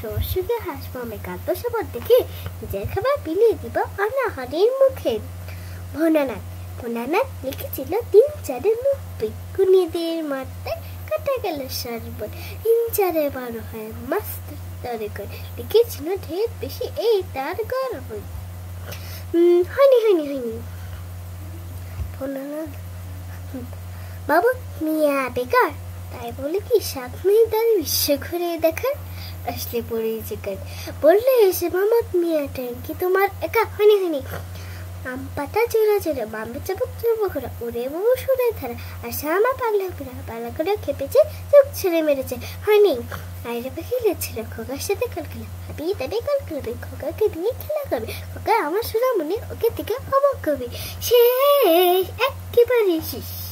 সরষুকে হাঁস মামে কাঁদতো সবার দেখে নিজের খাবার বিলিয়ে দিব অনাহারের মুখে। ভোনানাথ ভোনানাথ লিখেছিল তিন চারের মুখ কুনিদের মারতে কাটা গেল সর্বত তিন চারে বারো হয় মাস্ত তরে করে। লিখেছিল ঢের বেশি এই তার গর্ব। হয়নি হয়নি হয়নি। ভোলানাথ হুম, বাবু মিয়া বেকার? তাই বলে কি সাত মিনিট তার বিশ্ব ঘুরে দেখার আসলে পড়ে যেকার বললে এসে মামত মিয়া ট্যাঙ্কি তোমার একা? হয়নি হয়নি। আম পাতা চোরা চোরা বাম্বে চাপক চুরবো ঘোরা উড়ে বাবু সুরে ধারা। আর শ্যামা পাগলা ঘোরা পালা করে খেপেছে, চোখ ছেড়ে মেরেছে। হয়নি। আইরে পাখি লেছিল খোকার সাথে কাল খেলা। ভাবি তবে কাল খেলবে, খোকাকে দিয়ে খেলা করবে। খোকা আমার সোনা মনে ওকে থেকে অবাক করবে সে একেবারে শেষ।